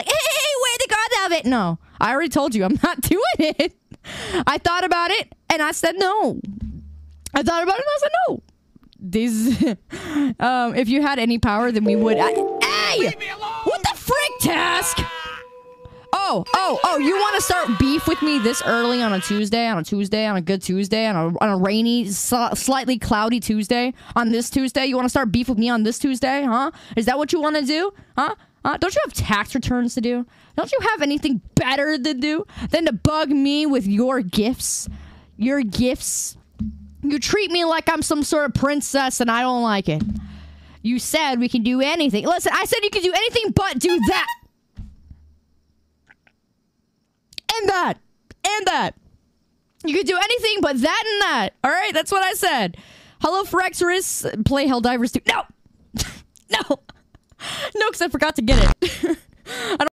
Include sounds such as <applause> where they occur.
Like, hey, hey, hey, where they got of it? No, I already told you I'm not <laughs> doing it. I thought about it and I said no. I thought about it and I said no. These, <laughs> um, if you had any power, then we would. I, hey, what the frick, task? Oh, oh, oh! You want to start beef with me this early on a Tuesday, on a Tuesday, on a good Tuesday, on a on a rainy, sl- slightly cloudy Tuesday, on this Tuesday? You want to start beef with me on this Tuesday, huh? Is that what you want to do, huh? Uh, don't you have tax returns to do? Don't you have anything better to do than to bug me with your gifts? Your gifts? You treat me like I'm some sort of princess and I don't like it. You said we can do anything. Listen, I said you can do anything but do that. And that. And that. You could do anything but that and that. All right, that's what I said. Hello, Phyrexorus. Play Helldivers 2. No! Because I forgot to get it. <laughs> I don't